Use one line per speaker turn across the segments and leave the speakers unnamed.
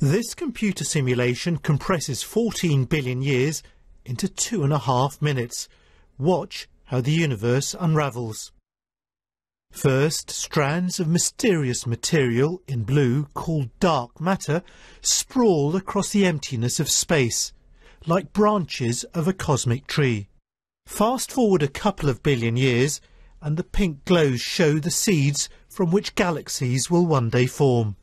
This computer simulation compresses 14 billion years into two and a half minutes. Watch how the universe unravels. First, strands of mysterious material in blue called dark matter sprawl across the emptiness of space, like branches of a cosmic tree. Fast forward a couple of billion years and the pink glows show the seeds from which galaxies will one day form.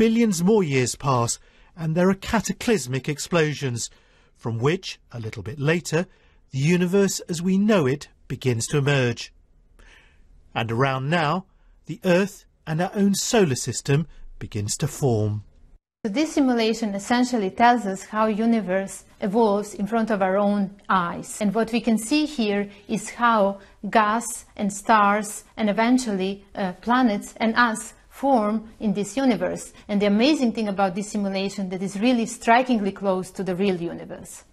Billions more years pass and there are cataclysmic explosions, from which, a little bit later, the universe as we know it begins to emerge. And around now, the Earth and our own solar system begins to form.
So this simulation essentially tells us how universe evolves in front of our own eyes. And what we can see here is how gas and stars and eventually uh, planets and us form in this universe. And the amazing thing about this simulation that is really strikingly close to the real universe.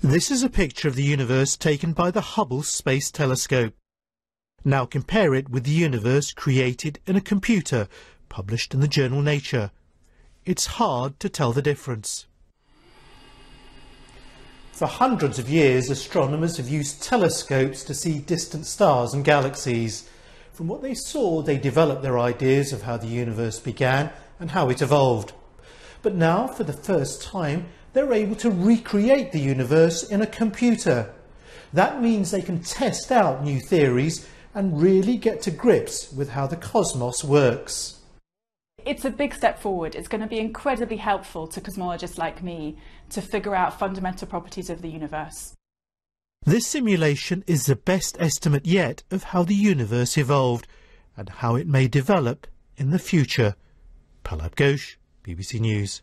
This is a picture of the universe taken by the Hubble Space Telescope. Now compare it with the universe created in a computer, published in the journal Nature. It's hard to tell the difference. For hundreds of years, astronomers have used telescopes to see distant stars and galaxies. From what they saw, they developed their ideas of how the universe began and how it evolved. But now, for the first time, they're able to recreate the universe in a computer. That means they can test out new theories and really get to grips with how the cosmos works.
It's a big step forward. It's going to be incredibly helpful to cosmologists like me to figure out fundamental properties of the universe.
This simulation is the best estimate yet of how the universe evolved and how it may develop in the future. Pallab Ghosh, BBC News.